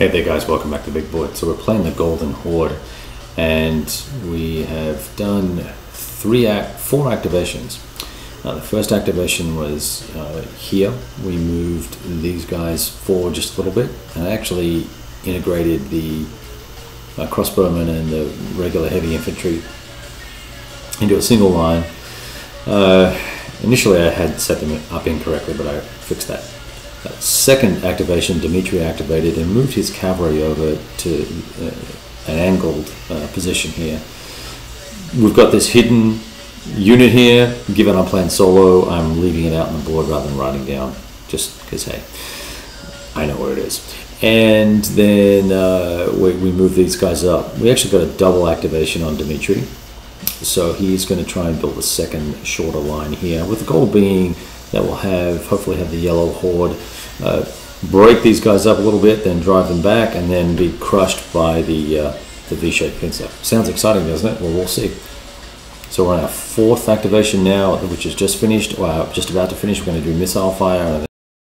Hey there guys, welcome back to Big Board. So we're playing the Golden Horde and we have done three act, four activations. Uh, the first activation was uh, here. We moved these guys forward just a little bit and actually integrated the uh, crossbowmen and the regular heavy infantry into a single line. Uh, initially I had set them up incorrectly, but I fixed that. Second activation, Dimitri activated and moved his cavalry over to uh, an angled uh, position here. We've got this hidden unit here. Given I'm playing solo, I'm leaving it out on the board rather than writing down, just because, hey, I know where it is. And then uh, we, we move these guys up. We actually got a double activation on Dimitri. So he's going to try and build a second shorter line here, with the goal being that will have hopefully have the yellow horde uh, break these guys up a little bit, then drive them back, and then be crushed by the uh, the V-shaped pincer. Sounds exciting, doesn't it? Well, we'll see. So we're on our fourth activation now, which is just finished, or just about to finish. We're going to do missile fire